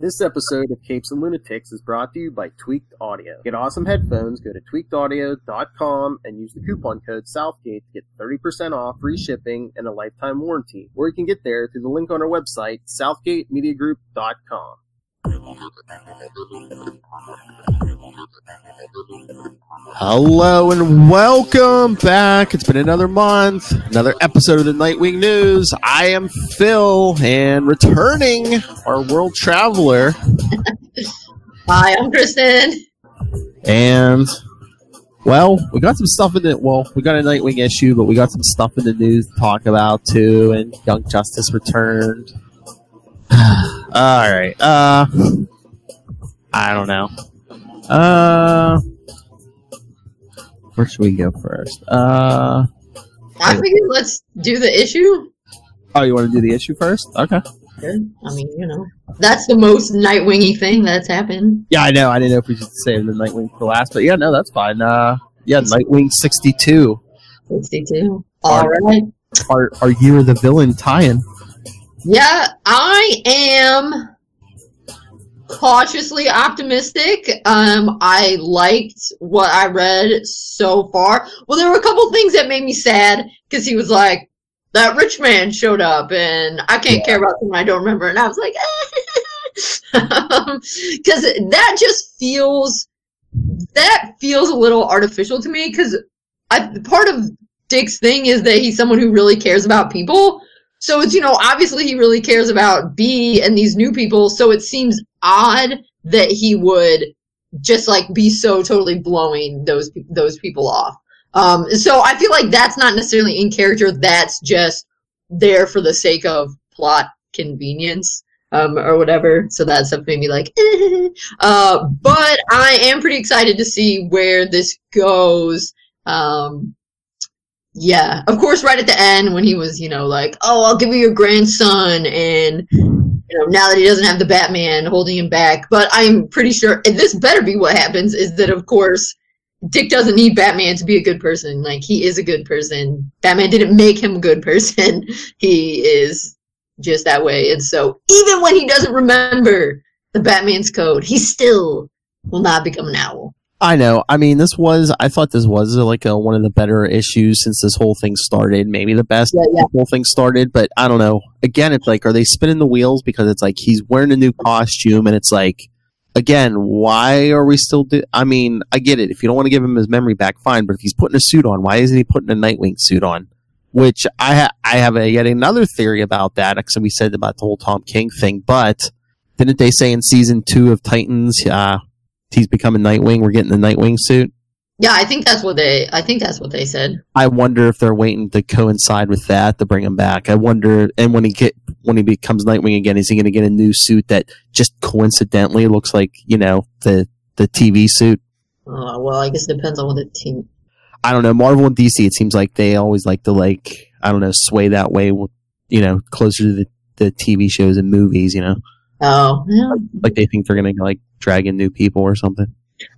This episode of Capes and Lunatics is brought to you by Tweaked Audio. Get awesome headphones, go to tweakedaudio.com and use the coupon code Southgate to get 30% off, free shipping, and a lifetime warranty. Or you can get there through the link on our website, southgatemediagroup.com. Hello and welcome back. It's been another month, another episode of the Nightwing News. I am Phil, and returning our world traveler. Hi, I'm Kristen. And well, we got some stuff in the well, we got a Nightwing issue, but we got some stuff in the news to talk about too. And Young Justice returned. All right. Uh, I don't know. Uh, where should we go first? Uh, I figured let's do the issue. oh, you want to do the issue first? Okay. Good. I mean, you know, that's the most Nightwingy thing that's happened. Yeah, I know. I didn't know if we should save the Nightwing for last, but yeah, no, that's fine. Uh, yeah, Nightwing sixty-two, 62. All right. our our year of the villain tie-in. Yeah, I am cautiously optimistic. Um, I liked what I read so far. Well, there were a couple things that made me sad because he was like, that rich man showed up and I can't care about them. I don't remember. And I was like, because that just feels, that feels a little artificial to me because I, part of Dick's thing is that he's someone who really cares about people. So it's, you know, obviously he really cares about B and these new people. So it seems odd that he would just like be so totally blowing those, those people off. Um, so I feel like that's not necessarily in character. That's just there for the sake of plot convenience. Um, or whatever. So that stuff made me like, uh, but I am pretty excited to see where this goes. Um, yeah, of course, right at the end when he was, you know, like, oh, I'll give you your grandson, and you know, now that he doesn't have the Batman holding him back, but I'm pretty sure and this better be what happens is that, of course, Dick doesn't need Batman to be a good person. Like, he is a good person. Batman didn't make him a good person. he is just that way, and so even when he doesn't remember the Batman's code, he still will not become an owl. I know. I mean, this was. I thought this was uh, like a, one of the better issues since this whole thing started. Maybe the best Yeah, yeah. whole thing started, but I don't know. Again, it's like, are they spinning the wheels because it's like he's wearing a new costume, and it's like, again, why are we still? Do- I mean, I get it. If you don't want to give him his memory back, fine. But if he's putting a suit on, why isn't he putting a Nightwing suit on? Which I ha- I have a yet another theory about that. Because we said about the whole Tom King thing, but didn't they say in season two of Titans, uh, he's becoming Nightwing? We're getting the Nightwing suit. Yeah, I think that's what they. I think that's what they said. I wonder if they're waiting to coincide with that to bring him back. I wonder, and when he get when he becomes Nightwing again, is he going to get a new suit that just coincidentally looks like you know the the TV suit? Uh, well, I guess it depends on what the team. I don't know. Marvel and DC, it seems like they always like to like I don't know sway that way. You know, closer to the the TV shows and movies. You know, Oh, yeah. like they think they're going to like drag in new people or something.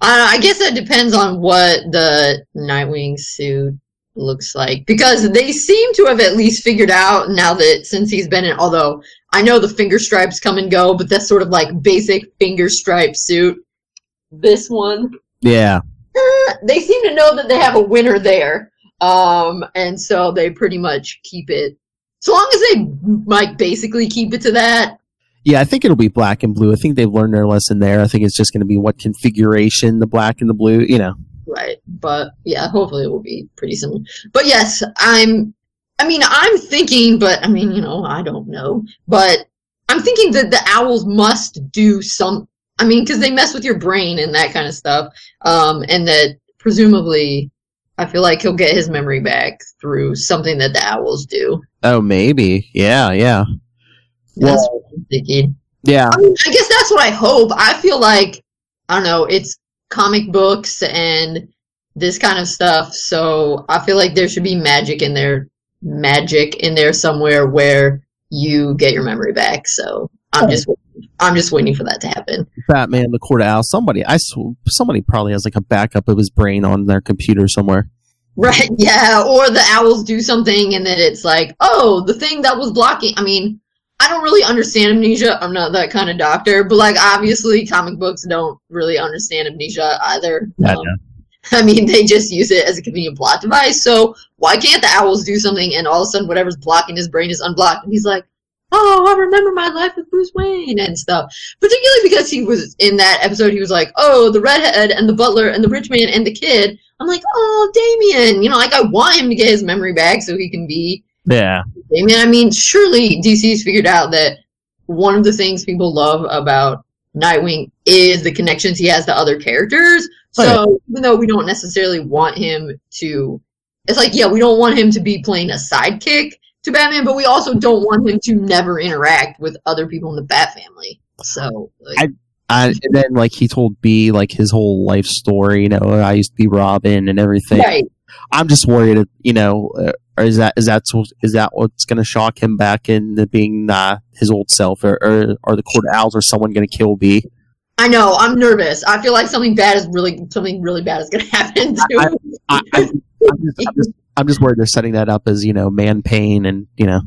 I, I guess that depends on what the Nightwing suit looks like because they seem to have at least figured out now that since he's been in. Although I know the finger stripes come and go, but that's sort of like basic finger stripe suit. This one, Yeah, eh, they seem to know that they have a winner there, um, and so they pretty much keep it. So long as they like basically keep it to that, yeah. I think it'll be black and blue. I think they've learned their lesson there. I think it's just going to be what configuration the black and the blue. You know. Right. But yeah, hopefully it will be pretty similar. But yes, I'm I mean, I'm thinking, but I mean, you know, I don't know. But I'm thinking that the owls must do some I mean, because they mess with your brain and that kind of stuff. Um, and that presumably I feel like he'll get his memory back through something that the owls do. Oh, maybe. Yeah, yeah, That's Well- what I'm thinking. yeah. I, mean, I guess that's what I hope. I feel like I don't know. It's comic books and this kind of stuff, so I feel like there should be magic in there, magic in there somewhere where you get your memory back. So I'm just, I'm just waiting for that to happen. Batman, the Court of Owls. Somebody, I sw- somebody probably has like a backup of his brain on their computer somewhere. Right? Yeah. Or the owls do something, and then it's like, oh, the thing that was blocking. I mean, I don't really understand amnesia. I'm not that kind of doctor, but like obviously comic books don't really understand amnesia either. Um, I mean, they just use it as a convenient plot device. So why can't the owls do something and all of a sudden whatever's blocking his brain is unblocked and he's like, oh, I remember my life with Bruce Wayne and stuff. Particularly because he was in that episode, he was like, oh, the redhead and the butler and the rich man and the kid. I'm like, oh, Damian. You know, like I want him to get his memory back so he can be Yeah. Damian. I mean, surely DC's figured out that one of the things people love about Nightwing is the connections he has to other characters. Oh, So even though we don't necessarily want him to, it's like, yeah, we don't want him to be playing a sidekick to Batman, but we also don't want him to never interact with other people in the Bat family. So, like, I, and then like he told B like his whole life story. You know, I used to be Robin and everything. right. I'm just worried. You know, or is that is that is that what's going to shock him back into being uh, his old self, or, or are the court owls or someone going to kill B? I know. I'm nervous. I feel like something bad is really something really bad is going to happen to I- him. I, I, I'm, just, I'm just just worried they're setting that up as you know man pain and you know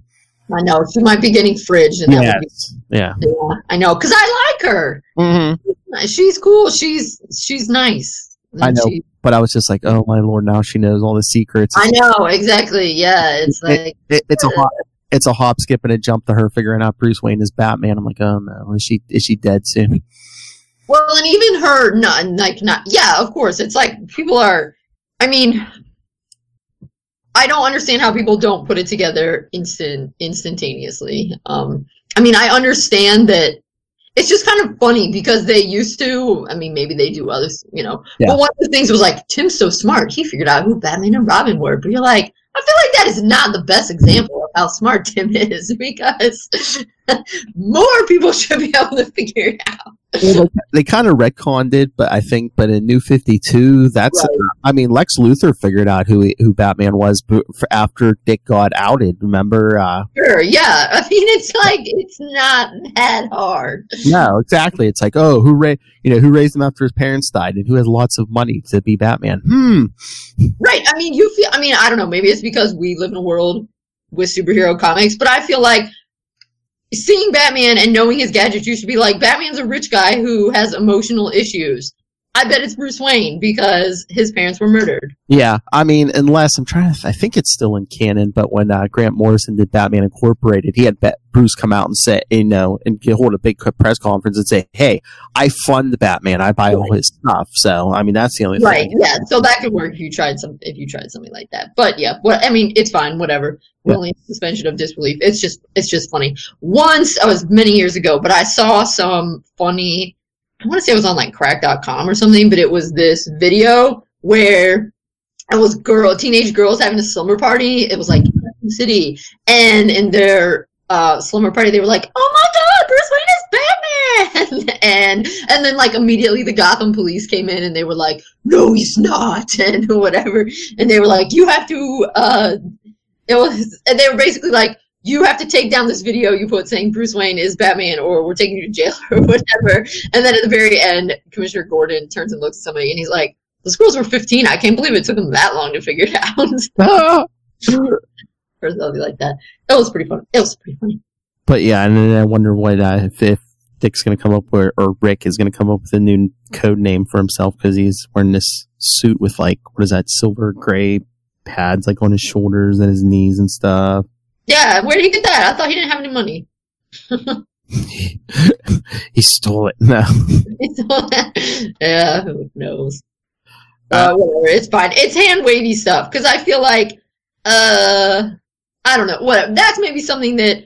I know she might be getting fridged, and that would be yes yeah. Yeah, I know, cause I like her. Mm-hmm. She's cool. She's she's nice. I know. She- But I was just like, oh my lord, now she knows all the secrets. I know exactly. Yeah, it's like It, it's a hop, it's a hop, skip, and a jump to her figuring out Bruce Wayne is Batman. I'm like, oh no, is she is she dead soon? well, and even her, not like not. Yeah, of course. It's like people are. I mean, I don't understand how people don't put it together instant instantaneously. Um, I mean, I understand that. It's just kind of funny because they used to. I mean, maybe they do others, you know. Yeah. But one of the things was like Tim's so smart. He figured out who Batman and Robin were. But you're like, I feel like that is not the best example of how smart Tim is because more people should be able to figure it out. they kind of retconned it, but I think, but in New Fifty Two, that's Right. I mean, Lex Luthor figured out who who Batman was after Dick got outed. Remember? Uh, Sure, yeah. I mean, it's like it's not that hard. no, exactly. It's like, oh, who ra- you know who raised him after his parents died, and who has lots of money to be Batman? Hmm. Right. I mean, you feel. I mean, I don't know. Maybe it's because we live in a world with superhero comics, but I feel like seeing Batman and knowing his gadgets, you should be like, Batman's a rich guy who has emotional issues. I bet it's Bruce Wayne because his parents were murdered. Yeah, I mean, unless I'm trying to, I think it's still in canon. But when uh, Grant Morrison did Batman Incorporated, he had Bet- Bruce come out and say, you know, and hold a big press conference and say, "Hey, I fund Batman. I buy all his stuff." So, I mean, that's the only Right. thing. Yeah. So that could work if you tried some if you tried something like that. But yeah, what I mean, it's fine. Whatever. Yeah. only suspension of disbelief. It's just it's just funny. Once I was many years ago, but I saw some funny. I want to say it was on like crack.com or something, but it was this video where it was girl teenage girls having a slumber party. It was like City, and in their uh, slumber party, they were like, "Oh my God, Bruce Wayne is Batman!" and and then like immediately the Gotham police came in and they were like, "No, he's not," and whatever, and they were like, "You have to." uh It was, and they were basically like. You have to take down this video you put saying Bruce Wayne is Batman, or we're taking you to jail, or whatever. And then at the very end, Commissioner Gordon turns and looks at somebody, and he's like, the girls were 15. I can't believe it took them that long to figure it out." or something like that. It was pretty funny. It was pretty funny. but yeah, and then I wonder what uh, if, if Dick's going to come up with, or Rick is going to come up with a new code name for himself because he's wearing this suit with like what is that silver gray pads like on his shoulders and his knees and stuff. Yeah, where did he get that? I thought he didn't have any money. he stole it. No. It stole. Yeah, who knows? Uh, whatever, it's fine. It's hand wavy stuff because I feel like, uh, I don't know. Whatever. That's maybe something that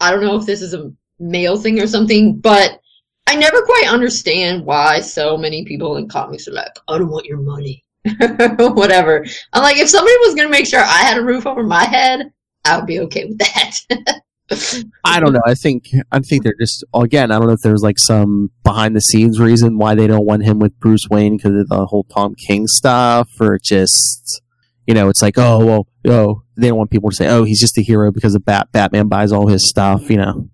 I don't know if this is a male thing or something, but I never quite understand why so many people in comics are like, I don't want your money. Whatever. I'm like, if somebody was gonna make sure I had a roof over my head, I would be okay with that. I don't know. I think I think they're just again. I don't know if there's like some behind the scenes reason why they don't want him with Bruce Wayne because of the whole Tom King stuff, or just you know, it's like oh well, oh they don't want people to say oh he's just a hero because of Bat Batman buys all his stuff, you know.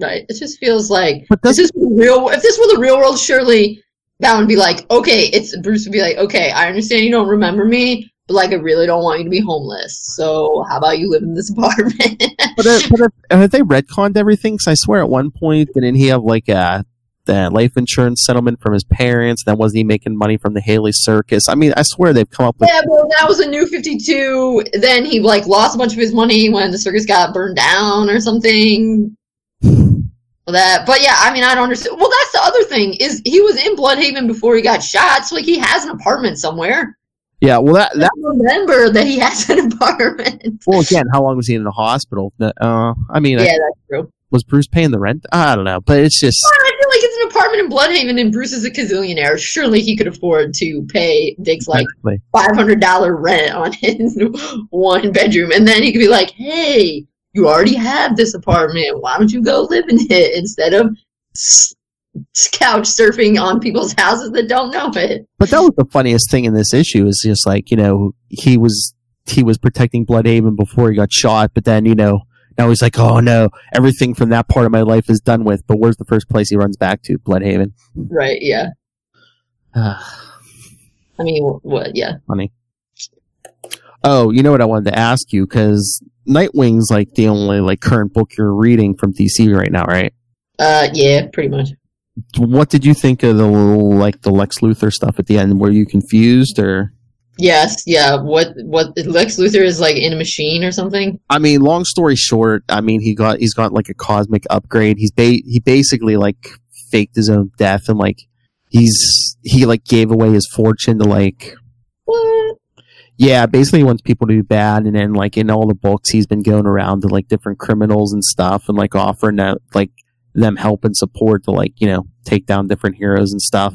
Right. It just feels like But if this were real. If this were the real world, surely that would be like, okay. It's Bruce would be like, okay, I understand you don't remember me, but like I really don't want you to be homeless. So how about you live in this apartment? But, uh, but if, have they retconned everything? Because I swear at one point didn't he have like a the life insurance settlement from his parents? Then wasn't he making money from the Haly Circus? I mean, I swear they've come up with. yeah, well, that was a new 52. Then he like lost a bunch of his money when the circus got burned down or something. That, but yeah, I mean, I don't understand. Well, that's the other thing is he was in Blüdhaven before he got shot, so like he has an apartment somewhere. Yeah, well that I that remember that he has an apartment. well again, how long was he in the hospital? Uh, I mean, yeah, that's true. was Bruce paying the rent? I don't know, but it's just I feel like it's an apartment in Blüdhaven, and Bruce is a gazillionaire. Surely he could afford to pay Dick's like five hundred dollar rent on his one bedroom, and then he could be like, "Hey, you already have this apartment. Why don't you go live in it instead of couch surfing on people's houses that don't know it?" But that was the funniest thing in this issue is just like you know he was he was protecting Blüdhaven before he got shot, but then you know now he's like, oh no, everything from that part of my life is done with. But where's the first place he runs back to? Blüdhaven. Right? Yeah. I mean, what? Yeah. Funny. Oh, you know what I wanted to ask you because Nightwing's like the only like current book you're reading from DC right now, right? Uh, yeah, pretty much. What did you think of the little, like the Lex Luthor stuff at the end? Were you confused or? Yes, yeah. What? What? Lex Luthor is like in a machine or something. I mean, long story short, I mean he got he's got like a cosmic upgrade. He's ba- he basically like faked his own death and like he's he like gave away his fortune to like What? yeah, basically he wants people to be bad and then like in all the books he's been going around to like different criminals and stuff and like offering that like them help and support to like, you know, take down different heroes and stuff.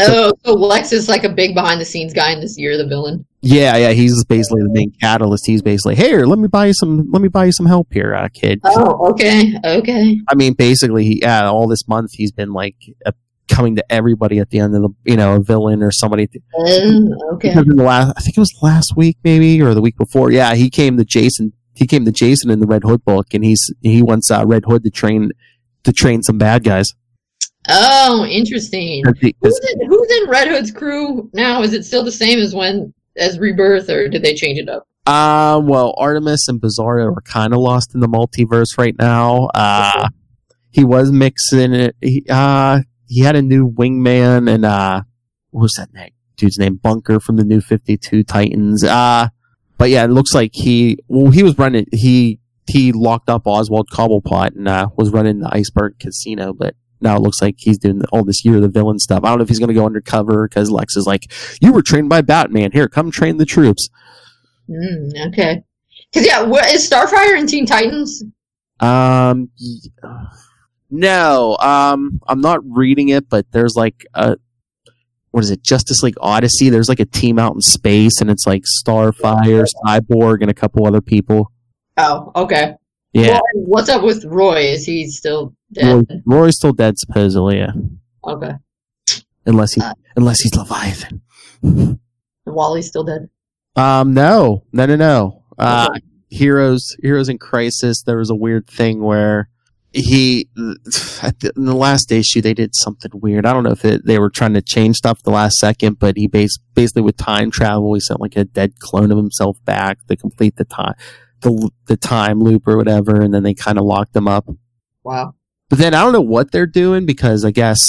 Oh, so Lex is like a big behind the scenes guy, in this year the villain. Yeah, yeah, he's basically the main catalyst. He's basically, "Here, let me buy you some let me buy you some help here, uh, kid." Oh, okay, okay. I mean, basically, he, yeah, all this month he's been like uh, coming to everybody at the end of the, you know, a villain or somebody. Uh, okay. In the last, I think it was last week, maybe or the week before. Yeah, he came to Jason. He came to Jason in the Red Hood book, and he's he wants uh, Red Hood to train to train some bad guys. Oh, interesting. Who's in, who's in Red Hood's crew now? Is it still the same as when as Rebirth, or did they change it up? Uh, well, Artemis and Bizarro are kind of lost in the multiverse right now. Uh, he was mixing it. He, uh, he had a new wingman and, uh, what was that name? dude's name? Bunker from the new 52 Titans. Uh, but yeah, it looks like he, well, he was running, he, he locked up Oswald Cobblepot and, uh, was running the Iceberg Casino, but now it looks like he's doing all this year of the villain stuff. I don't know if he's going to go undercover because Lex is like, you were trained by Batman. Here, come train the troops. Mm, okay. Because yeah, what, is Starfire in Teen Titans? Um, no, um, I'm not reading it, but there's like a, what is it, Justice League Odyssey? There's like a team out in space, and it's like Starfire, Cyborg, and a couple other people. Oh, okay. Yeah, Well, what's up with Roy? Is he still dead? Roy? Roy's still dead, supposedly. Yeah, Okay. unless he, Uh. unless he's Leviathan. Wally's still dead. Um, no, no, no, no. Uh, Okay. Heroes, Heroes in Crisis. There was a weird thing where he, at the, in the last issue, they did something weird. I don't know if it, they were trying to change stuff the last second, but he bas- basically with time travel, he sent like a dead clone of himself back to complete the time, the the time loop or whatever, and then they kind of locked them up. Wow. But then I don't know what they're doing because I guess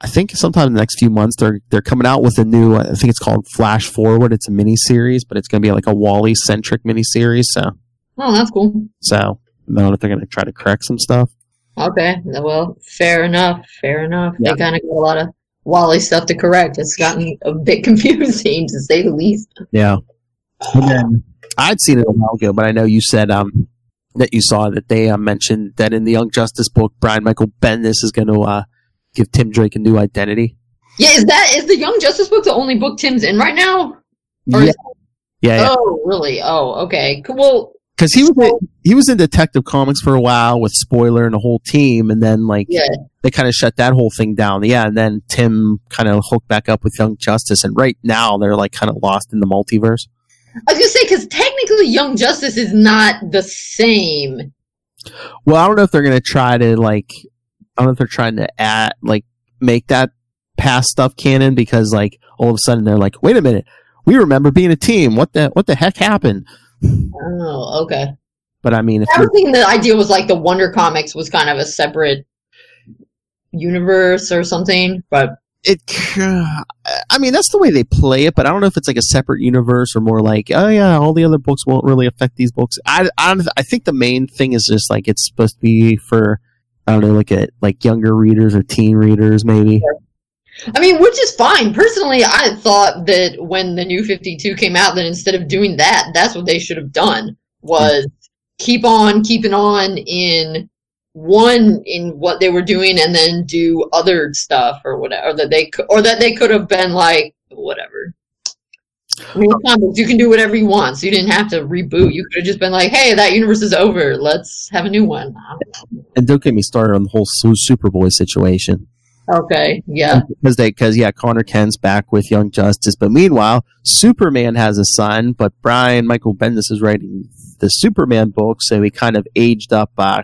I think sometime in the next few months they're they're coming out with a new I think it's called Flash Forward. It's a mini series, but it's going to be like a Wally centric mini series. So Oh, that's cool. so I don't know if they're going to try to correct some stuff. Okay. Well, fair enough. Fair enough. Yeah. They kind of got a lot of Wally stuff to correct. It's gotten a bit confusing to say the least. Yeah. And then I'd seen it a while ago, but I know you said um that you saw that they uh, mentioned that in the Young Justice book, Brian Michael Bendis is going to uh, give Tim Drake a new identity. Yeah, is that is the Young Justice book the only book Tim's in right now? Or Yeah, is- yeah, yeah. Oh, really? Oh, okay. Well, because he was in, he was in Detective Comics for a while with Spoiler and the whole team, and then like yeah. they kind of shut that whole thing down. Yeah, and then Tim kind of hooked back up with Young Justice, and right now they're like kind of lost in the multiverse. I was gonna say because technically Young Justice is not the same. Well, I don't know if they're gonna try to like I don't know if they're trying to add like make that past stuff canon because like all of a sudden they're like, wait a minute, we remember being a team. What the what the heck happened? Oh, okay. But I mean, if I was thinking the idea was like the Wonder Comics was kind of a separate universe or something, but it, I mean, that's the way they play it. But I don't know if it's like a separate universe or more like, oh yeah, all the other books won't really affect these books. I I, don't, I think the main thing is just like it's supposed to be for I don't know, like a like younger readers or teen readers maybe. I mean, which is fine. Personally, I thought that when the new 52 came out, that instead of doing that, that's what they should have done was mm. keep on keeping on in one in what they were doing and then do other stuff or whatever or that they could or that they could have been like whatever. I mean, comics, you can do whatever you want so you didn't have to reboot. You could have just been like hey that universe is over. Let's have a new one. And don't get me started on the whole Superboy situation. okay yeah. Because they because yeah Conner Kent's back with young justice but meanwhile superman has a son but brian michael bendis is writing the superman book so he kind of aged up uh,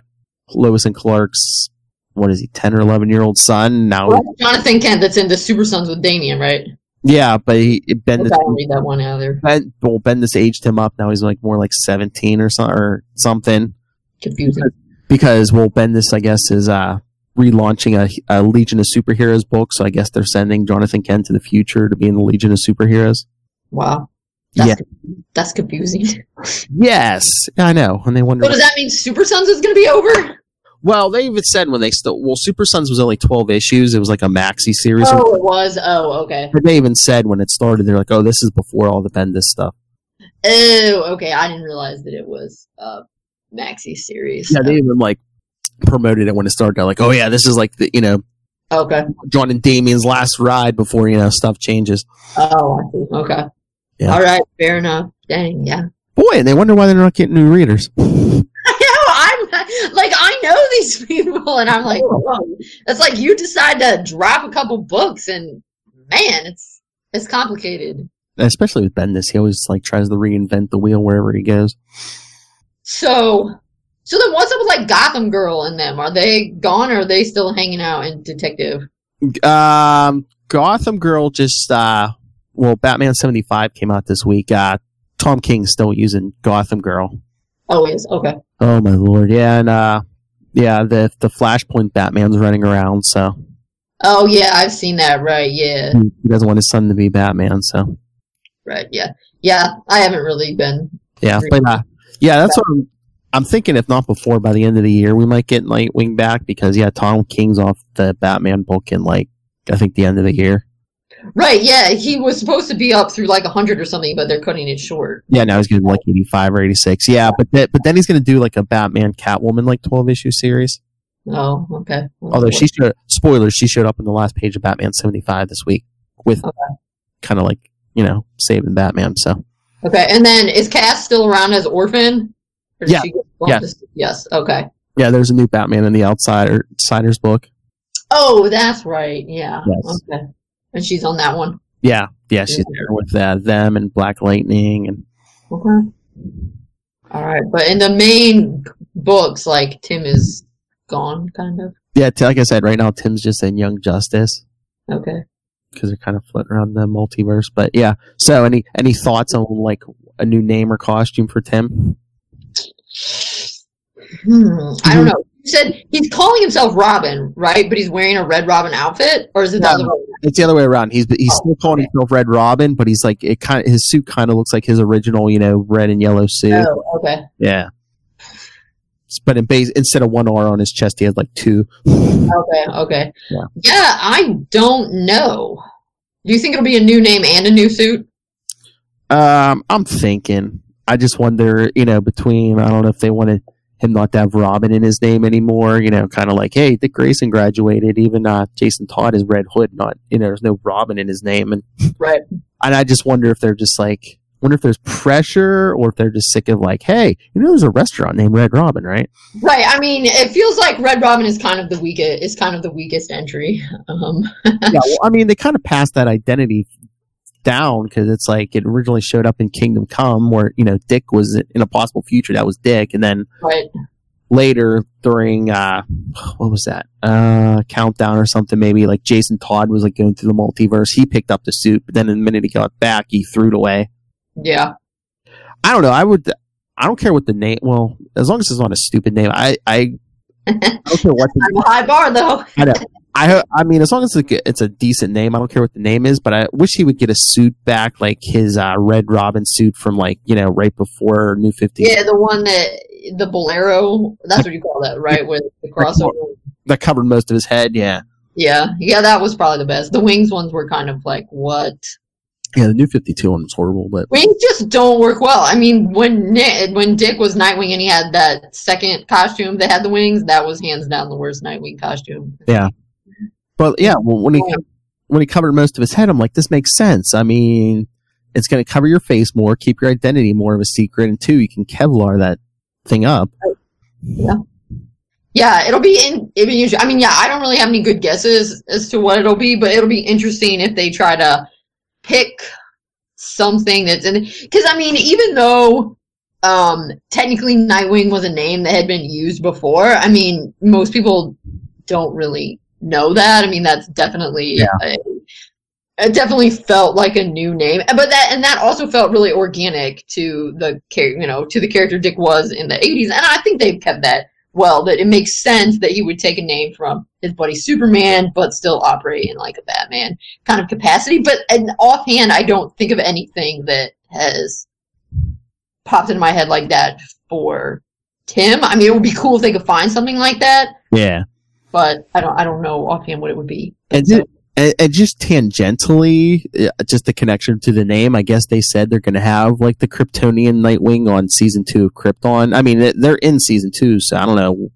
lois and clark's what is he 10 or 11 year old son? Now Well, jonathan kent that's in the super sons with damian right? Yeah but he don't read that one either ben, well, bendis aged him up. Now he's like more like 17 or, so, or something. Confusing. Because well bendis i guess is uh relaunching a, a legion of superheroes book so i guess they're sending jonathan kent to the future to be in the legion of superheroes. Wow that's, Yeah. that's confusing Yes, I know. And they wonder. so does that mean super sons is going to be over well, they even said when they still. Well, Super Sons was only twelve issues. It was like a maxi series. Oh, it was. Oh, okay. But they even said when it started, they're like, "Oh, this is before all the Bendis stuff." Oh, okay. I didn't realize that it was a maxi series. Yeah, they oh. even like promoted it when it started. They're like, "Oh yeah, this is like the you know okay. John and Damian's last ride before you know stuff changes." Oh, I see. Okay. Yeah. All right. Fair enough. Dang. Yeah. Boy, and they wonder why they're not getting new readers. I know. I'm like I know these people, and I'm like, whoa. It's like you decide to drop a couple books, and man, it's it's complicated. Especially with Bendis, he always like tries to reinvent the wheel wherever he goes. So, so then what's up with like Gotham Girl and them? Are they gone, or are they still hanging out in Detective? Um, Gotham Girl just uh, well, Batman seventy five came out this week. Uh, Tom King's still using Gotham Girl. Oh, is okay. Oh my lord, yeah, and uh, yeah, the the Flashpoint Batman's running around, so Oh yeah, I've seen that. Right. Yeah. he he doesn't want his son to be Batman. So Right. Yeah. Yeah. I haven't really been. yeah, but uh, yeah, that's what I'm, I'm thinking. If not before, by the end of the year, we might get Nightwing back because yeah, Tom King's off the Batman book in like I think the end of the year. Right. Yeah. He was supposed to be up through like hundred or something, but they're cutting it short. Yeah, now he's getting like eighty five or eighty six. Yeah, but but then he's gonna do like a Batman Catwoman like twelve issue series. Oh. Okay. Although she showed spoilers, she showed up in the last page of Batman seventy five this week with Okay. kind of like you know saving Batman. So Okay. And then is Cass still around as orphan? Or Yeah. she get Yeah. to- Yes. Okay. yeah, there's a new Batman in the Outsider Outsiders book. Oh, that's right. Yeah. Yes. Okay. And she's on that one. Yeah, yeah, she's there with uh, them and Black Lightning and Okay. All right, but in the main books, like Tim is gone, kind of. yeah. T- like I said, right now Tim's just in Young Justice Okay. because they're kind of floating around the multiverse. But yeah, so any any thoughts on like a new name or costume for Tim? Hmm, I don't know. Said he's calling himself Robin, right? But he's wearing a Red Robin outfit, or is it the No. other way? around? It's the other way around. He's he's Oh, still calling okay. himself Red Robin, but he's like it kind of his suit kind of looks like his original, you know, red and yellow suit. Oh, okay. Yeah. But in base, instead of one R on his chest, he has like two. Okay, okay. Yeah. Yeah, I don't know. Do you think it'll be a new name and a new suit? Um, I'm thinking. I just wonder, you know, between I don't know if they wanted him not to have Robin in his name anymore. You know, kind of like, hey, Dick Grayson graduated. Even uh, Jason Todd is Red Hood. Not, you know, there's no Robin in his name, and Right. and I just wonder if they're just like, wonder if there's pressure or if they're just sick of like, hey, you know, there's a restaurant named Red Robin, right? Right. I mean, it feels like Red Robin is kind of the weakest. Is kind of the weakest entry. Um. yeah, well, I mean, they kind of passed that identity down because it's like it originally showed up in Kingdom Come, where you know Dick was in a possible future that was Dick, and then Right. later during uh what was that uh countdown or something maybe like jason todd was like going through the multiverse he picked up the suit but then the minute he got back he threw it away Yeah. i don't know i would i don't care what the name well as long as it's not a stupid name i i, I don't care what the, I'm a high bar though. I I I mean, as long as it's a, it's a decent name, I don't care what the name is. But I wish he would get a suit back, like his uh, Red Robin suit from like you know right before New Fifty. Yeah, the one that the bolero. That's what you call that, right? With the crossover. That covered most of his head. Yeah, Yeah, yeah, that was probably the best. The wings ones were kind of like what? yeah. The New Fifty Two one was horrible, but Wings just don't work well. I mean, when Nick, when Dick was Nightwing and he had that second costume that had the wings, that was hands down the worst Nightwing costume. But yeah, well, when he when he covered most of his head, I'm like, this makes sense. I mean, it's going to cover your face more, keep your identity more of a secret, and two, you can Kevlar that thing up. Yeah, Yeah, it'll be in. It'll be. I mean, yeah, I don't really have any good guesses as to what it'll be, but it'll be interesting if they try to pick something that's in. Because I mean, even though um technically Nightwing was a name that had been used before, I mean, most people don't really know that. I mean, that's definitely. Yeah. A, it definitely felt like a new name, but that and that also felt really organic to the you know to the character Dick was in the '80s, and I think they've kept that well. That it makes sense that he would take a name from his buddy Superman, but still operate in like a Batman kind of capacity. But and offhand, I don't think of anything that has popped into my head like that for Tim. I mean, it would be cool if they could find something like that, Yeah, but I don't I don't know offhand what it would be. and, So- and, and just tangentially, uh, just the connection to the name. I guess they said they're going to have like the Kryptonian Nightwing on season two of Krypton. I mean, they- they're in season two, so I don't know.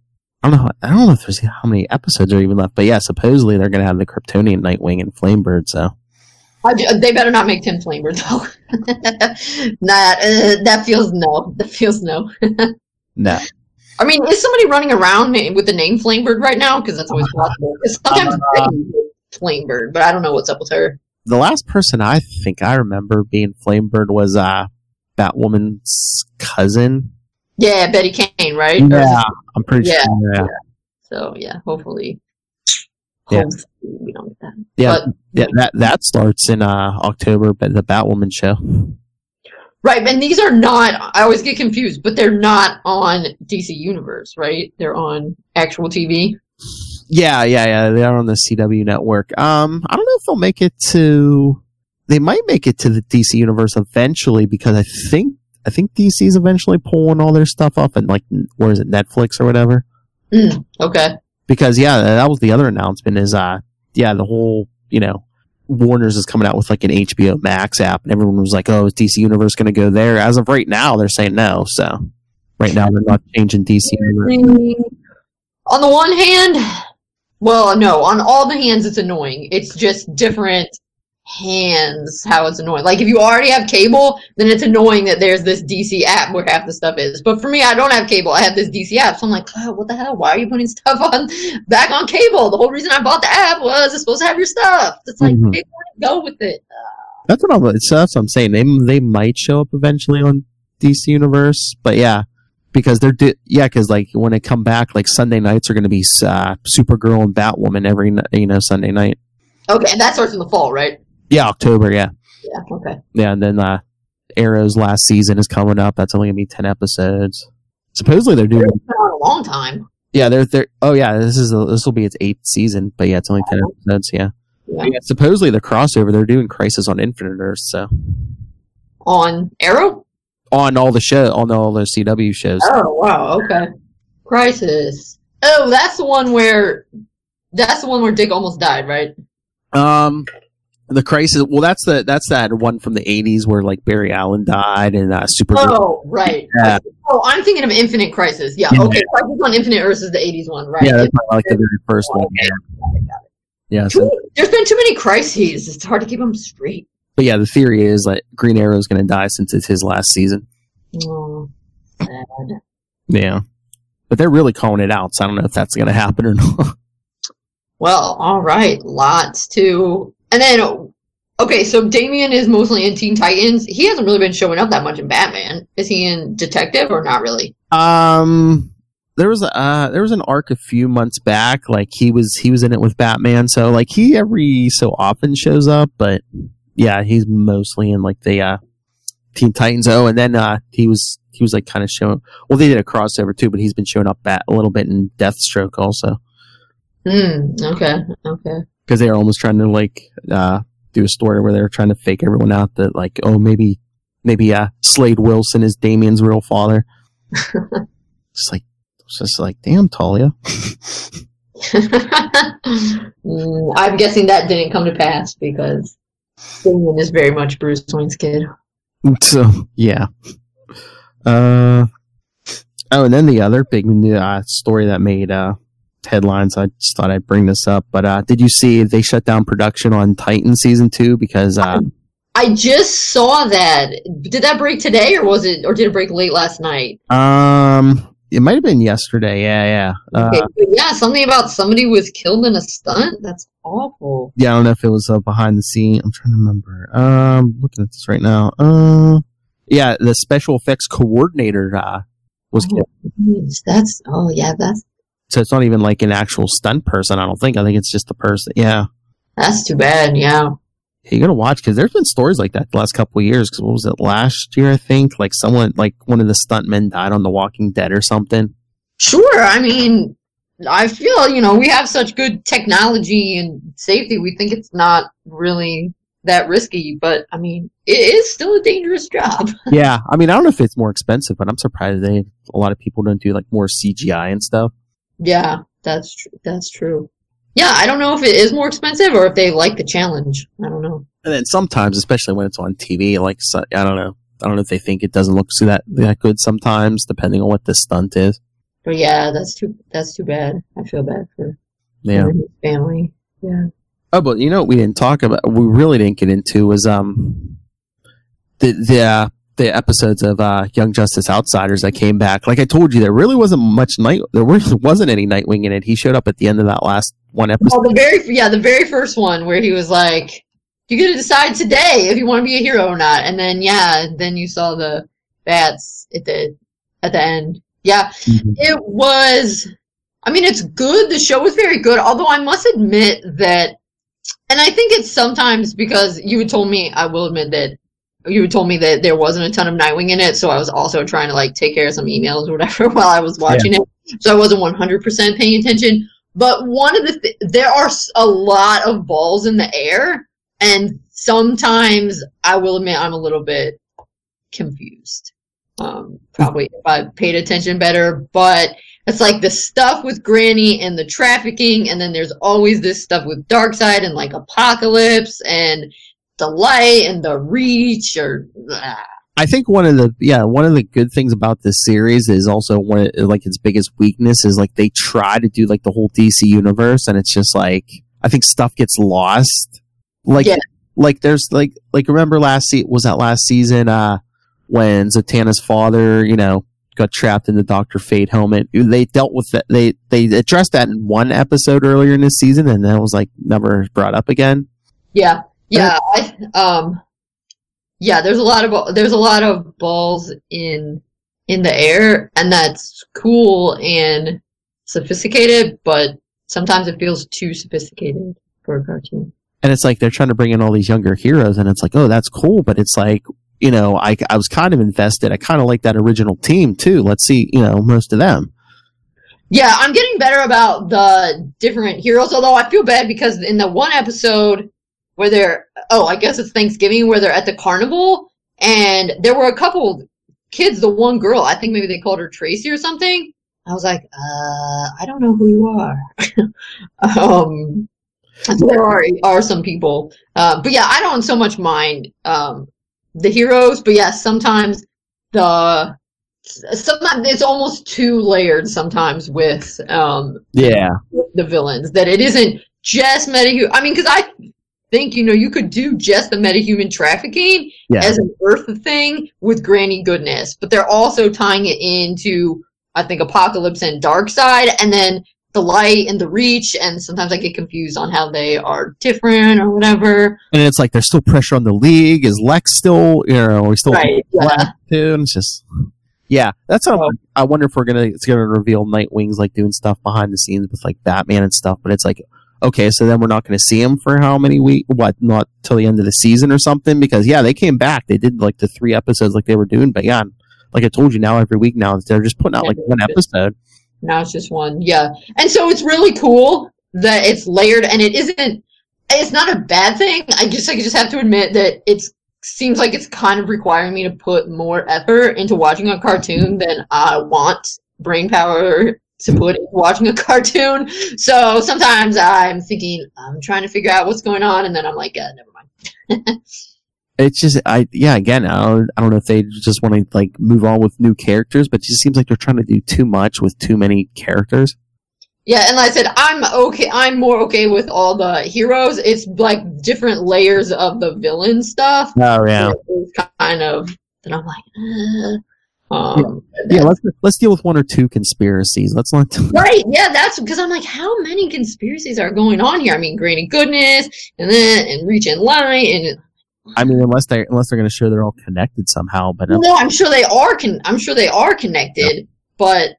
I don't know. I don't know if there's how many episodes are even left, but yeah, supposedly they're going to have the Kryptonian Nightwing and Flamebird. So I they better not make Tim Flamer though. Nah, uh, that feels no. That feels no. no, I mean, is somebody running around with the name Flamebird right now? Because that's always possible. sometimes Uh, Flamebird, but I don't know what's up with her. the last person I think I remember being Flamebird was uh Batwoman's cousin. Yeah, Bette Kane, right? Yeah, I'm pretty Yeah. sure. Yeah, So yeah, hopefully, Yeah. hopefully we don't get that. yeah, But- yeah. That that starts in uh October, but the Batwoman show. Right, and these are not. I always get confused, but they're not on DC Universe, right? They're on actual TV. Yeah, yeah, yeah. They're on the CW network. Um, I don't know if they'll make it to. They might make it to the DC universe eventually because I think I think DC's eventually pulling all their stuff up and like where is it Netflix or whatever. Mm, okay. Because yeah, that was the other announcement is uh yeah the whole you know Warner's is coming out with like an HBO Max app and everyone was like oh is DC Universe going to go there? As of right now, they're saying no. So right now they're not changing DC Universe. On the one hand, well, no, on all the hands, it's annoying. It's just different hands how it's annoying. Like if you already have cable, then it's annoying that there's this DC app where half the stuff is. But for me, I don't have cable. I have this DC app, so I'm like, oh, what the hell? Why are you putting stuff on back on cable? The whole reason I bought the app was it's supposed to have your stuff. It's like Mhm. they go with it. That's what I'm. That's what I'm saying. They they might show up eventually on DC Universe, but yeah, because they're di- yeah, because like when they come back, like Sunday nights are going to be uh, Supergirl and Batwoman every you know Sunday night. Okay, and that starts in the fall, right? Yeah, October. Yeah, Yeah. Okay. yeah, and then uh, Arrow's last season is coming up. That's only going to be ten episodes. Supposedly they're doing. It's been on a long time. Yeah, they're they're. Oh yeah, this is this will be its eighth season, but yeah, it's only ten episodes. Yeah. Yeah. yeah. Supposedly the crossover they're doing Crisis on Infinite Earth, so On Arrow. on all the show on all the CW shows. Oh wow, okay. Crisis. Oh, that's the one where that's the one where Dick almost died, right? Um, the crisis. Well, that's the that's that one from the '80s where like Barry Allen died and uh, Supergirl. Oh, right. Yeah. Oh, I'm thinking of Infinite Crisis. Yeah, Yeah. okay. Crisis on Infinite Earths is the 80s one, right? yeah, that's like the very first one. Yeah. Too So, many- There's been too many crises. It's hard to keep them straight. but yeah, the theory is that Green Arrow is going to die since it's his last season. Oh, sad. Yeah. But they're really calling it out, so I don't know if that's going to happen or not. Well, all right. Lots to. And then, okay, so Damian is mostly in Teen Titans. He hasn't really been showing up that much in Batman. Is he in Detective or not really? um, there was a uh, there was an arc a few months back. Like he was he was in it with Batman, so like he every so often shows up. But yeah, he's mostly in like the uh, Teen Titans. Oh, and then uh, he was he was like kind of showing. Well, they did a crossover too, but he's been showing up bat a little bit in Deathstroke also Hmm. Okay. Okay. because they were almost trying to like uh, do a story where they were trying to fake everyone out that like oh maybe maybe uh, Slade Wilson is Damian's real father. it's like it's just like damn Talia. Mm, I'm guessing that didn't come to pass because Damien is very much Bruce Wayne's kid. So yeah. Uh oh, and then the other big uh, story that made uh, headlines. I just thought I'd bring this up. But uh, did you see they shut down production on Titan season two because uh, I just saw that. Did that break today, or was it, or did it break late last night? um it might have been yesterday. Yeah, yeah. Uh, Okay, yeah, something about somebody was killed in a stunt. That's awful. yeah, I don't know if it was uh, behind the scene. I'm trying to remember. Um, looking at this right now. Uh, yeah, the special effects coordinator uh, was Oh, jeez, That's oh yeah, that's so it's not even like an actual stunt person. I don't think. I think it's just a person. Yeah. that's too bad. Yeah. you gotta watch because there's been stories like that the last couple of years. Because what was it last year? I think like someone like one of the stuntmen died on The Walking Dead or something. Sure. I mean, I feel you know we have such good technology and safety. We think it's not really that risky, but I mean, it is still a dangerous job. yeah, I mean I don't know if it's more expensive, but I'm surprised they a lot of people don't do like more CGI and stuff. Yeah, that's true. That's true. Yeah, I don't know if it is more expensive or if they like the challenge. I don't know. And then sometimes, especially when it's on TV, like so- I don't know, I don't know if they think it doesn't look so that that good sometimes, depending on what the stunt is. But yeah, that's too that's too bad. I feel bad for Yeah. his family. Yeah. Oh, but you know what we didn't talk about, we really didn't get into was um the the uh, the episodes of uh, Young Justice Outsiders that came back. Like I told you, there really wasn't much night. There wasn't any Nightwing in it. He showed up at the end of that last one episode. Well, the very yeah, the very first one where he was like, "You get to decide today if you want to be a hero or not." And then yeah, then you saw the bats at the at the end. Yeah, Mhm. it was. I mean, it's good. The show was very good. Although I must admit that, and I think it's sometimes because you told me. I will admit that you told me that there wasn't a ton of Nightwing in it, so I was also trying to like take care of some emails or whatever while I was watching it. So I wasn't one hundred percent paying attention. But one of the th- there are a lot of balls in the air, and sometimes I will admit I'm a little bit confused. Um, probably if I paid attention better, but it's like the stuff with Granny and the trafficking, and then there's always this stuff with Darkseid and like Apokolips and the light and the reach or. I think one of the yeah one of the good things about this series is also one of, like its biggest weakness is like they try to do like the whole DC universe and it's just like I think stuff gets lost. Like Yeah. like there's like like remember last se- was that last season uh when Zatanna's father you know got trapped in the Doctor Fate helmet. They dealt with that. They they addressed that in one episode earlier in this season and then it was like never brought up again. Yeah, yeah. I, um, yeah. There's a lot of there's a lot of balls in in the air, and that's cool and sophisticated. But sometimes it feels too sophisticated for a cartoon. and it's like they're trying to bring in all these younger heroes and it's like oh that's cool but it's like you know i, I was kind of invested i kind of like that original team too let's see you know most of them Yeah, I'm getting better about the different heroes. Although I feel bad because in the one episode where they're oh, I guess it's Thanksgiving where they're at the carnival and there were a couple kids. The one girl, I think maybe they called her Tracy or something. I was like, uh, I don't know who you are. um, so there are are some people, uh, but yeah, I don't so much mind um the heroes, but yes, sometimes the sometimes it's almost too layered sometimes with um yeah the villains that it isn't just meta I mean cuz I think you know you could do just the metahuman trafficking yeah as an earth thing with granny goodness but they're also tying it into I think Apokolips and Darkseid and then the light and the reach and sometimes I get confused on how they are different or whatever and it's like there's still pressure on the league is lex still you know we still right yeah too and it's just Yeah, that's Oh. I'm, I wonder if we're gonna it's gonna reveal Nightwing's like doing stuff behind the scenes with like Batman and stuff. But it's like, okay, so then we're not gonna see him for how many weeks? What? Not till the end of the season or something? Because yeah, they came back. They did like the three episodes like they were doing. But yeah, like I told you, now every week now they're just putting out like one episode. Now it's just one. Yeah. And so it's really cool that it's layered and it isn't it's not a bad thing. I just I just have to admit that it's seems like it's kind of requiring me to put more effort into watching a cartoon than I want brain power to put into watching a cartoon. So sometimes I'm thinking I'm trying to figure out what's going on and then I'm like, uh, never mind. It's just I yeah again I don't, I don't know if they just want to like move on with new characters, but it just seems like they're trying to do too much with too many characters. Yeah, and like I said, I'm okay. I'm more okay with all the heroes. It's like different layers of the villain stuff. Oh yeah, It's kind of and I'm like, uh, um, yeah. Let's let's deal with one or two conspiracies. Let's not. right, yeah, that's because I'm like, how many conspiracies are going on here? I mean, Granny Goodness, and then and Reach and Light, and I mean, unless they unless they're going to show they're all connected somehow. But uh, no, I'm sure they are. Con- I'm sure they are connected, but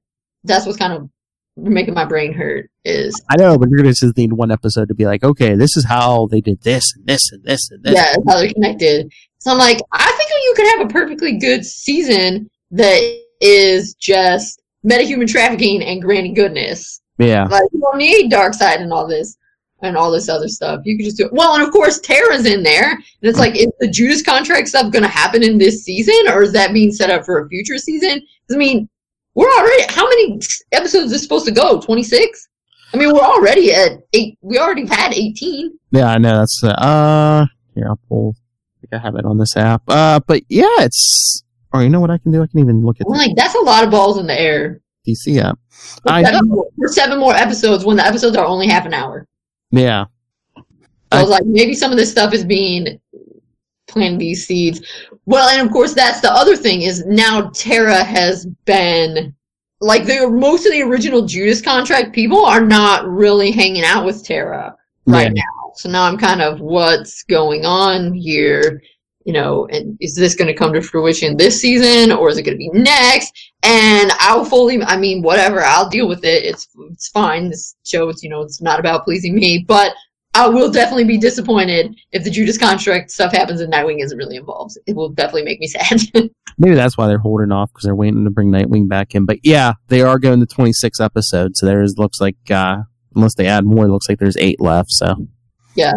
that's what's kind of making my brain hurt. Is I know, but you're going to just need one episode to be like, okay, this is how they did this and this and this and this. yeah, how they're connected. So I'm like, I think you could have a perfectly good season that is just metahuman trafficking and granny goodness. Yeah. Like you don't need Darkseid and all this and all this other stuff. You could just do it. Well, and of course Tara's in there. And it's like, is the Judas contract stuff gonna happen in this season or is that being set up for a future season? I mean, we're already how many episodes is this supposed to go? Twenty six? I mean, we're already at eight we already had eighteen. Yeah, I know. That's uh, uh here. I'll pull. I think I have it on this app. Uh, but yeah, it's. Oh, you know what I can do? I can even look at I'm like, that's a lot of balls in the air. DC app. For I seven, more, for seven more episodes when the episodes are only half an hour. Yeah. So I was like, maybe some of this stuff is being planting these seeds. Well, and of course, that's the other thing is now Tara has been like the most of the original Judas contract people are not really hanging out with Tara right Yeah. now. So now I'm kind of what's going on here, you know, and is this going to come to fruition this season or is it going to be next? And I'll fully, I mean, whatever, I'll deal with it. It's it's fine. This show, it's you know, it's not about pleasing me, but I will definitely be disappointed if the Judas contract stuff happens and Nightwing isn't really involved. It will definitely make me sad. Maybe that's why they're holding off because they're waiting to bring Nightwing back in. But yeah, they are going to 26 episodes. So there's looks like uh unless they add more, it looks like there's eight left. So. yeah,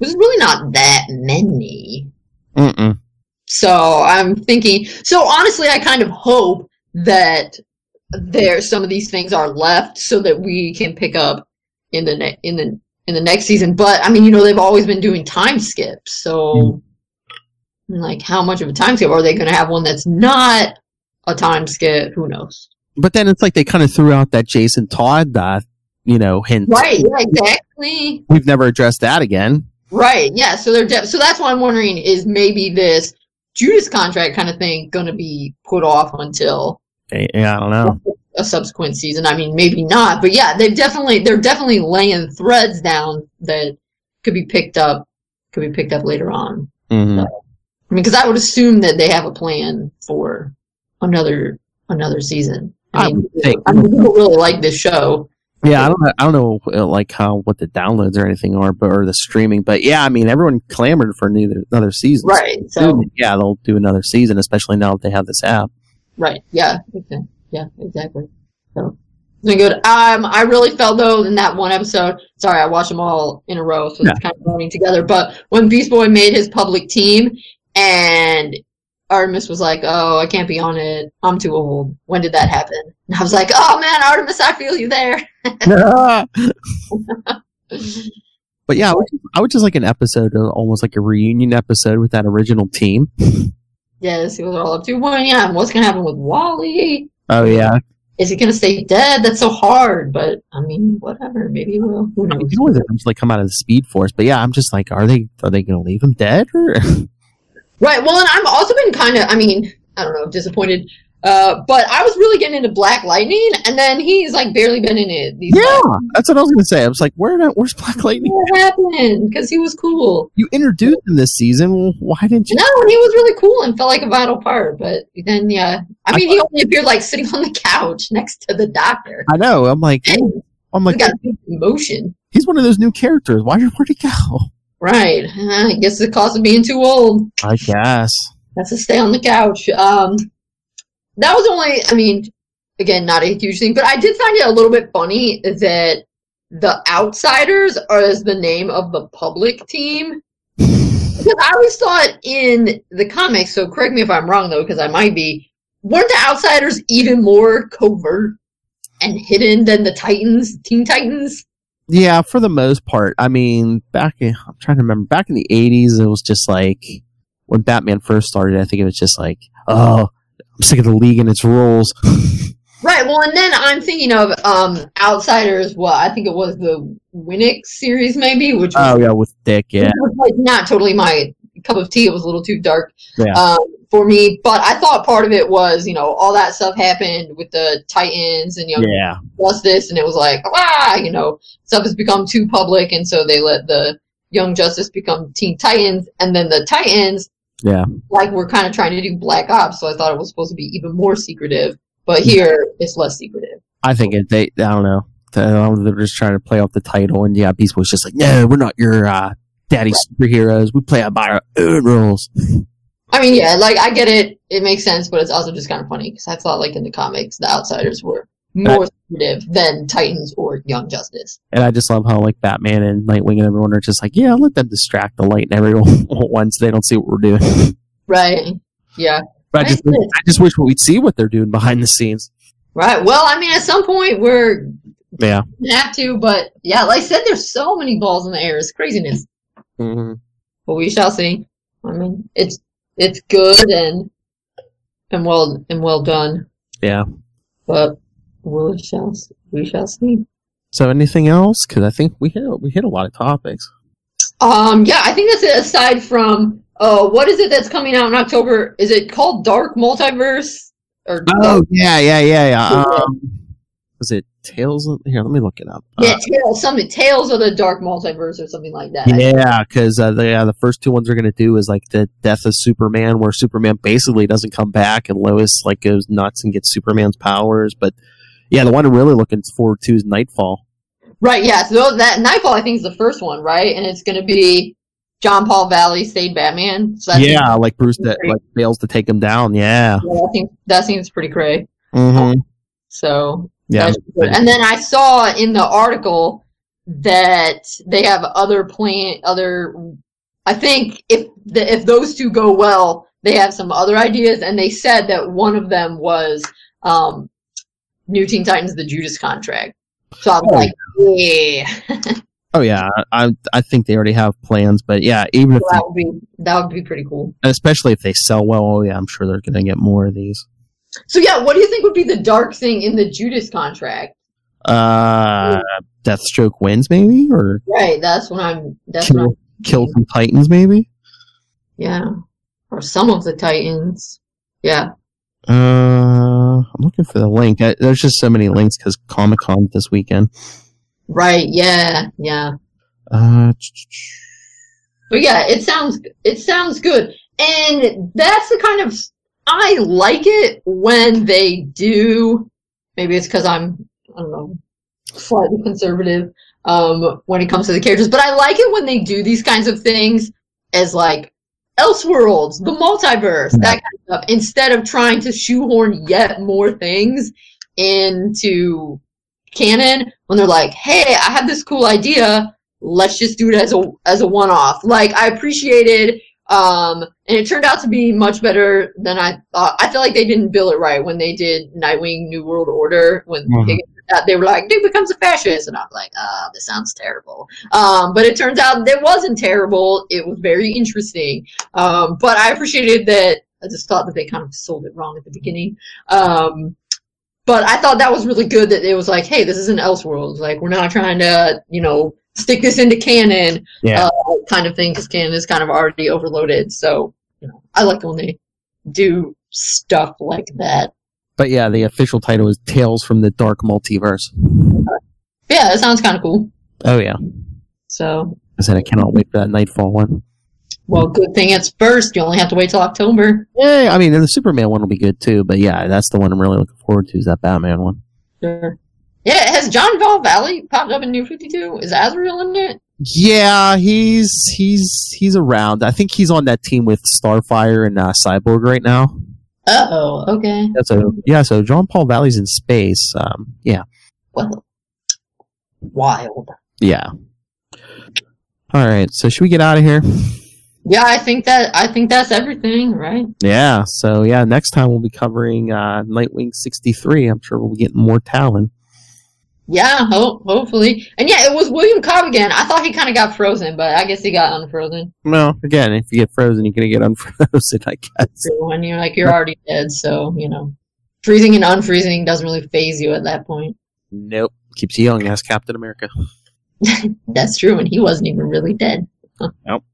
there's really not that many. Mm-mm. So I'm thinking. So honestly, I kind of hope that there some of these things are left so that we can pick up in the ne- in the in the next season. But I mean, you know, they've always been doing time skips. So like, how much of a time skip are they going to have? One that's not a time skip. Who knows? But then it's like they kind of threw out that Jason Todd, uh, you know, hint. Right? Yeah, exactly. We've never addressed that again. Right. Yeah. So they're de- so that's why I'm wondering is maybe this Judas contract kind of thing going to be put off until Eh, Yeah, I don't know. a subsequent season. I mean, maybe not, but yeah, they've definitely they're definitely laying threads down that could be picked up could be picked up later on. hmm I mean, because I would assume that they have a plan for another another season. I I mean, think. I mean, people really like this show. Yeah, I don't know. I don't know uh, like how what the downloads or anything are, but or the streaming. But yeah, I mean, everyone clamored for new, another season. Right. So yeah, they'll do another season, especially now that they have this app. Right. Yeah. Okay. Yeah. Exactly. So it's been good. Um, I really felt though in that one episode. Sorry, I watched them all in a row, so it's kind of running together. But when Beast Boy made his public team, and Artemis was like, "Oh, I can't be on it. I'm too old." When did that happen? And I was like, "Oh man, Artemis, I feel you there." but yeah, I would, I would just like an episode, of, almost like a reunion episode with that original team. yeah, see what they're all up to. Well, yeah, what's gonna happen with Wally? Oh yeah, Is he gonna stay dead? That's so hard. But I mean, whatever. Maybe he will. Who I mean, knows? he eventually come out of the Speed Force. But yeah, I'm just like, are they are they going to leave him dead? Or Right. Well, and I've also been kind of, I mean, I don't know, disappointed. Uh, but I was really getting into Black Lightning, and then he's like barely been in it. These Yeah, last- that's what I was gonna say. I was like, where where's Black Lightning? what happened? Because he was cool. You introduced him this season. Why didn't you? No, he was really cool and felt like a vital part. But then, yeah, I mean, he only appeared like sitting on the couch next to the doctor. I know. I'm like, I'm like, got emotion. he's one of those new characters. Why did where'd he go? Right. I guess the cost of being too old. I guess. That's to stay on the couch. Um, that was only, I mean, again, not a huge thing, but I did find it a little bit funny that the Outsiders are as the name of the public team. Because I always thought in the comics, so correct me if I'm wrong though, because I might be, weren't the Outsiders even more covert and hidden than the Titans, Teen Titans? Yeah, for the most part. I mean, back in, I'm trying to remember. Back in the '80s, it was just like when Batman first started. I think it was just like, oh, I'm sick of the league and its rules. Right. Well, and then I'm thinking of um Outsiders. Well, I think it was the Winick series, maybe, which was, oh yeah, with Dick. Yeah, was, like not totally my cup of tea. It was a little too dark Yeah. um, for me. But I thought part of it was, you know, all that stuff happened with the Titans and Young yeah, Justice, and it was like, ah, you know, stuff has become too public, and so they let the Young Justice become Teen Titans, and then the Titans yeah. like we're kind of trying to do Black Ops, so I thought it was supposed to be even more secretive. But here, it's less secretive. I think it, they. I don't know. I don't know, They're just trying to play off the title, and yeah, Beast Boy's just like, no, we're not your uh, daddy superheroes. We play out by our own rules. I mean, yeah, like I get it; it makes sense, but it's also just kind of funny because I thought, like in the comics, the Outsiders were more secretive than Titans or Young Justice. And I just love how like Batman and Nightwing and everyone are just like, yeah, let them distract the light and everyone once they don't see what we're doing. Right? Yeah. But I just, Right. I just wish we'd see what they're doing behind the scenes. Right. Well, I mean, at some point we're Yeah. have to, but yeah, like I said, there's so many balls in the air. It's craziness. Hmm But we shall see. I mean, it's it's good and and well and well done. Yeah. But we shall we shall see. So anything else? Because I think we hit we hit a lot of topics. Um, yeah, I think that's it. Aside from, uh, what is it that's coming out in October? Is it called Dark Multiverse? Or Oh yeah, yeah, yeah, yeah. Yeah. Um, was it Tales? Of, here, let me look it up. yeah, Tales, something Tales of the Dark Multiverse or something like that. Uh, yeah, because uh, the yeah, the first two ones they're gonna do is like the death of Superman, where Superman basically doesn't come back, and Lois like goes nuts and gets Superman's powers. But yeah, the one I'm really looking forward to is Nightfall. Right. Yeah. So that Nightfall, I think, is the first one, right? And it's going to be Jean-Paul Valley stayed Batman. So yeah, like Bruce that like fails to take him down. Yeah. yeah, I think that seems pretty cray. Mm-hmm. So Yeah. And then I saw in the article that they have other plan, other. I think if the, if those two go well, they have some other ideas, and they said that one of them was um, New Teen Titans: The Judas Contract. So I'm Oh. like, yeah, Oh yeah, I I think they already have plans, but yeah, even if that would be that would be pretty cool. especially if they sell well, oh yeah, I'm sure they're gonna get more of these. So yeah, what do you think would be the dark thing in the Judas Contract? Uh, Deathstroke wins maybe, or Right, that's what I'm. That's what I'm. kill kill some Titans maybe. Yeah, or some of the Titans. Yeah. Uh, I'm looking for the link. I, there's just so many links because Comic Con this weekend. Right. Yeah. Yeah. Uh, But yeah, it sounds it sounds good, and that's the kind of I like it when they do. Maybe it's because I'm I don't know slightly conservative um, when it comes to the characters, but I like it when they do these kinds of things as like Elseworlds, the multiverse, that kind of stuff, instead of trying to shoehorn yet more things into canon. When they're like, "Hey, I have this cool idea." let's just do it as a as a one off. Like I appreciated um and it turned out to be much better than I thought. I feel like they didn't bill it right when they did Nightwing New World Order when Mhm. they, they were like dude becomes a fascist and I'm like ah this sounds terrible. Um but it turns out it wasn't terrible. It was very interesting. Um but I appreciated that I just thought that they kind of sold it wrong at the beginning. Um but I thought that was really good that it was like, hey, this is an Elseworlds. Like, we're not trying to, you know, stick this into canon, Yeah. uh, kind of thing, because canon is kind of already overloaded. So, you know, I like when they do stuff like that. But yeah, the official title is Tales from the Dark Multiverse. Yeah, that sounds kind of cool. Oh yeah, So, I said I cannot wait for that Nightfall one. well, good thing it's first. You only have to wait till October. Yeah, I mean the Superman one will be good too. But yeah, that's the one I'm really looking forward to. Is that Batman one? Sure. Yeah, has John Val Valley popped up in New 52? Is Azrael in it? Yeah, he's he's he's around. I think he's on that team with Starfire and uh, Cyborg right now. Oh, okay. Yeah, so yeah, so Jean-Paul Valley's in space. Um, yeah, Well, wild. yeah. All right, so should we get out of here? Yeah, I think that I think that's everything, right? Yeah. So yeah, next time we'll be covering uh, Nightwing sixty three. I'm sure we'll be getting more Talon. Yeah, ho- hopefully. And yeah, it was William Cobb again. I thought he kind of got frozen, but I guess he got unfrozen. Well, again, if you get frozen, you're gonna get unfrozen. I guess. So when you're like you're already dead, so you know, freezing and unfreezing doesn't really phase you at that point. Nope. Keeps you young. Ask Captain America. That's true, and he wasn't even really dead. Huh. Nope.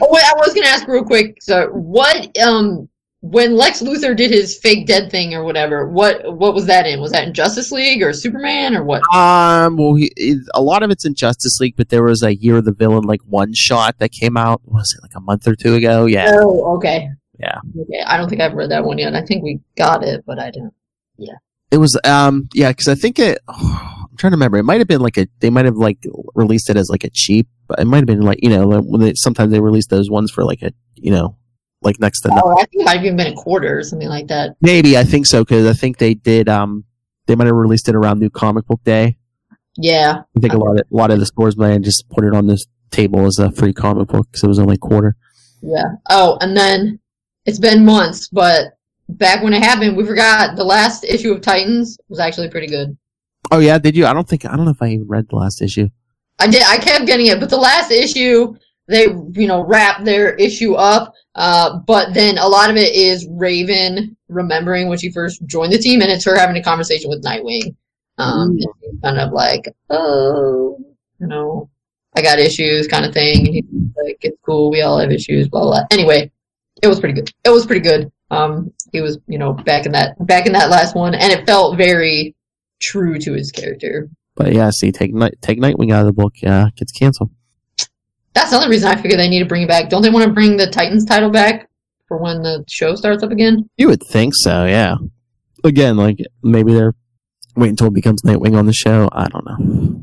Oh wait, I was gonna ask real quick. So, what um when Lex Luthor did his fake dead thing or whatever, what what was that in? Was that in Justice League or Superman or what? Um. Well, he, a lot of it's in Justice League, but there was a Year of the Villain like one shot that came out. Was it like a month or two ago? Yeah. Oh, okay. Yeah. Okay, I don't think I've read that one yet. I think we got it, but I didn't. Yeah. It was um yeah because I think it I'm trying to remember it might have been like a they might have like released it as like a cheap but it might have been like you know like when they sometimes they release those ones for like a you know like next to nothing. Oh, I think it might have even been a quarter or something like that. maybe I think so because I think they did um they might have released it around New Comic Book Day Yeah. I think a lot of a lot of the stores might have just put it on this table as a free comic book because it was only a quarter Yeah. Oh, and then it's been months, but back when it happened, we forgot the last issue of Titans was actually pretty good. oh yeah did you I don't think I don't know if I even read the last issue I did. I kept getting it, but the last issue they you know wrapped their issue up. Uh, but then a lot of it is Raven remembering when she first joined the team, and it's her having a conversation with Nightwing. Um, kind of like, oh, you know, I got issues, kind of thing. And he's like, it's cool, we all have issues, blah blah. Anyway, it was pretty good. It was pretty good. Um, he was you know back in that back in that last one, and it felt very true to his character. but yeah see take night take Nightwing out of the book yeah gets canceled That's another reason I figure they need to bring it back. Don't they want to bring the Titans title back for when the show starts up again? You would think so, yeah. Again, like maybe they're waiting until it becomes Nightwing on the show. I don't know.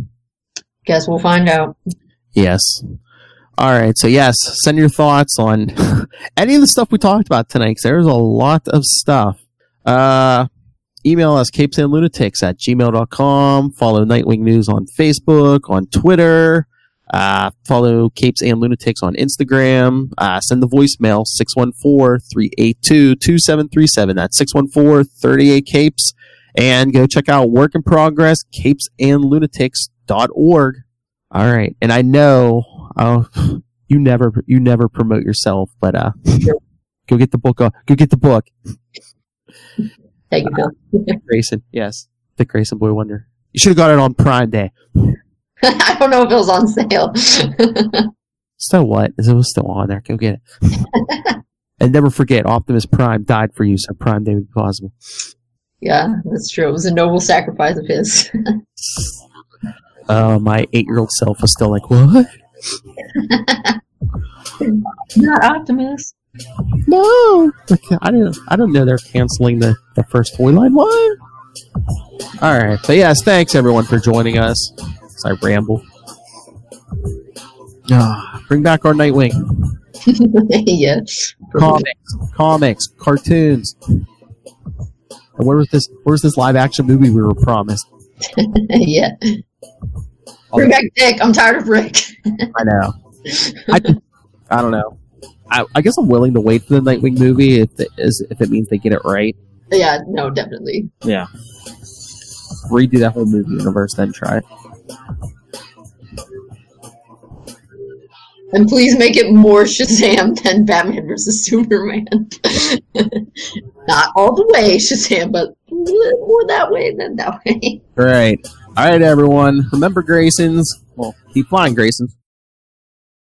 Guess we'll find out. Yes. All right. So yes, send your thoughts on any of the stuff we talked about tonight. Because there's a lot of stuff. Uh, email us capesandlunatics at gmail.com. Follow Nightwing News on Facebook, on Twitter. Uh, follow Capes and Lunatics on Instagram. Uh, send the voicemail 614-382-2737. That's 614-38-CAPES. And go check out Work in Progress, capesandlunatics.org. All right. And I know, oh, you never, you never promote yourself, but, uh, go get the book, uh, go get the book. Thank you, Phil. Grayson. Yes. The Grayson Boy Wonder. You should have got it on Prime Day. I don't know if it was on sale. So what? It was still on there. Go get it. and never forget, Optimus Prime died for you, so Prime Day would be possible. yeah, that's true. It was a noble sacrifice of his. Uh, my eight-year-old self was still like, what? Not Optimus. No, I didn't. I don't know they're canceling the the first toy line. What? All right, but yes, thanks everyone for joining us. As I ramble. Ah, bring back our Nightwing yeah. comics, comics, cartoons. And where was this? Where's this live action movie we were promised? yeah. Bring back Dick. I'm tired of Rick. I know. I, I don't know. I, I guess I'm willing to wait for the Nightwing movie if it, is, if it means they get it right. yeah, no, definitely. Yeah. Redo that whole movie universe, then try it. And please make it more Shazam than Batman versus Superman. Not all the way Shazam, but a little more that way than that way. Great. All right, everyone. Remember Grayson's. Well, keep flying, Graysons.